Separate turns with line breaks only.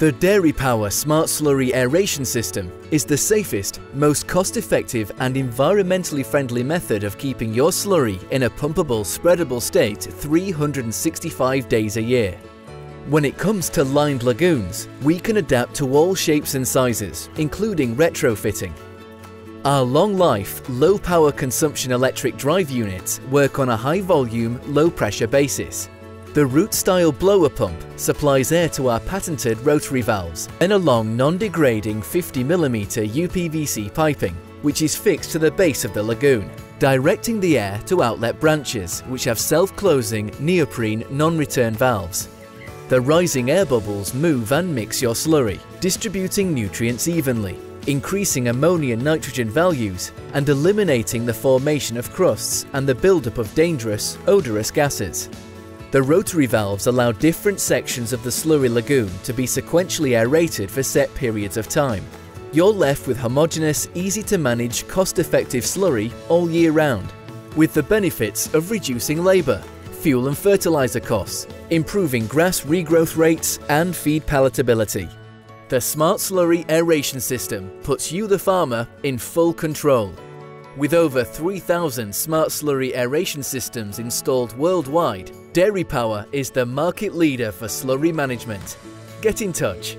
The Dairypower Smart Slurry Aeration System is the safest, most cost-effective and environmentally friendly method of keeping your slurry in a pumpable, spreadable state 365 days a year. When it comes to lined lagoons, we can adapt to all shapes and sizes, including retrofitting. Our long-life, low-power consumption electric drive units work on a high-volume, low-pressure basis the root-style blower pump supplies air to our patented rotary valves in a long non-degrading 50mm UPVC piping, which is fixed to the base of the lagoon, directing the air to outlet branches which have self-closing neoprene non-return valves. The rising air bubbles move and mix your slurry, distributing nutrients evenly, increasing ammonia and nitrogen values and eliminating the formation of crusts and the buildup of dangerous, odorous gases. The rotary valves allow different sections of the slurry lagoon to be sequentially aerated for set periods of time. You're left with homogeneous, easy to manage, cost-effective slurry all year round, with the benefits of reducing labour, fuel and fertiliser costs, improving grass regrowth rates and feed palatability. The Smart Slurry Aeration System puts you the farmer in full control. With over 3,000 smart slurry aeration systems installed worldwide, Dairypower is the market leader for slurry management. Get in touch